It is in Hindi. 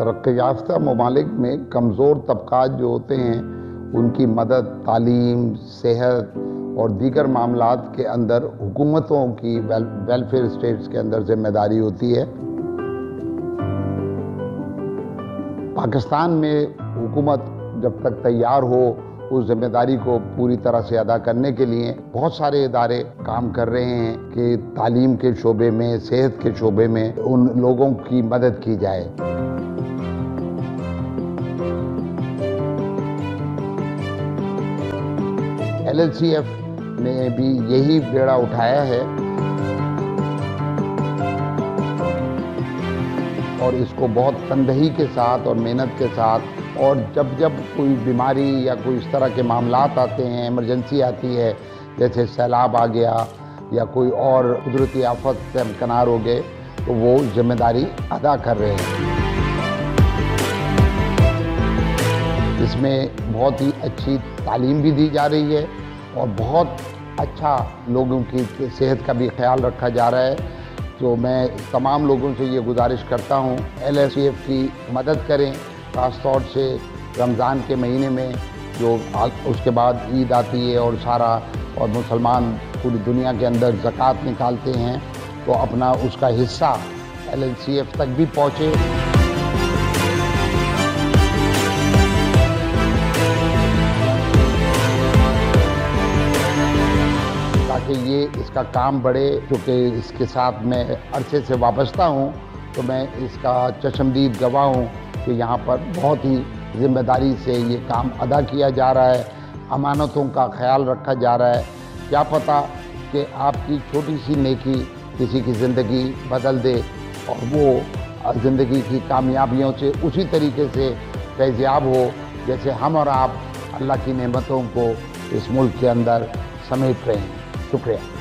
तरक्की ममालिक में कमज़ोर तबक़ात जो होते हैं, उनकी मदद, तालीम, सेहत और दीगर मामला के अंदर हुकूमतों की वेल, वेलफेयर स्टेट्स के अंदर ज़िम्मेदारी होती है। पाकिस्तान में हुकूमत जब तक तैयार हो उस ज़िम्मेदारी को पूरी तरह से अदा करने के लिए बहुत सारे इदारे काम कर रहे हैं कि तालीम के शोबे में, सेहत के शोबे में उन लोगों की मदद की जाए। एल ने भी यही बेड़ा उठाया है और इसको बहुत तंदही के साथ और मेहनत के साथ और जब जब कोई बीमारी या कोई इस तरह के मामला आते हैं इमरजेंसी आती है, जैसे सैलाब आ गया या कोई और कुदरती आफत से हमकनार हो गए तो वो ज़िम्मेदारी अदा कर रहे हैं। इसमें बहुत ही अच्छी तालीम भी दी जा रही है और बहुत अच्छा लोगों की सेहत का भी ख्याल रखा जा रहा है। तो मैं तमाम लोगों से ये गुजारिश करता हूँ एल की मदद करें ख़ास तौर से रमज़ान के महीने में, जो उसके बाद ईद आती है और सारा और मुसलमान पूरी दुनिया के अंदर ज़क़़त निकालते हैं तो अपना उसका हिस्सा एलएनसीएफ तक भी पहुँचे। ताकि ये इसका काम बढ़े, क्योंकि इसके साथ मैं अरसे से वाबस्ता हूँ तो मैं इसका चशमदीद गवाह हूँ। कि यहाँ पर बहुत ही ज़िम्मेदारी से ये काम अदा किया जा रहा है, अमानतों का ख्याल रखा जा रहा है। क्या पता कि आपकी छोटी सी नेकी किसी की ज़िंदगी बदल दे और वो ज़िंदगी की कामयाबियों से उसी तरीके से फैज़याब हो, जैसे हम और आप अल्लाह की नेमतों को इस मुल्क के अंदर समेट रहे हैं। शुक्रिया।